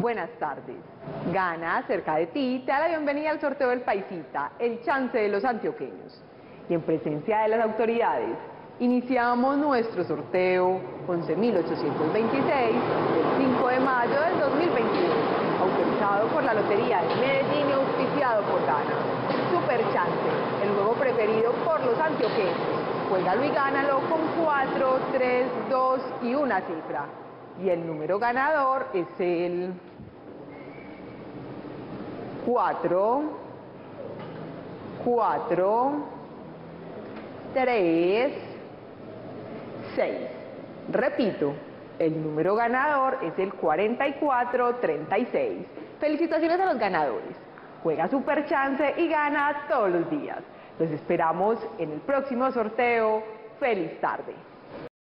buenas tardes. Gana, cerca de ti, te da la bienvenida al sorteo del Paisita, el chance de los antioqueños. Y en presencia de las autoridades, iniciamos nuestro sorteo 11.826 del 5 de mayo del 2021, autorizado por la Lotería de Medellín y auspiciado por Gana. Super Chance, el juego preferido por los antioqueños. Juégalo y gánalo con 4, 3, 2 y una cifra. Y el número ganador es el 4, 4, 3, 6. Repito, el número ganador es el 4436. Felicitaciones a los ganadores. Juega Super Chance y gana todos los días. Los esperamos en el próximo sorteo. Feliz tarde.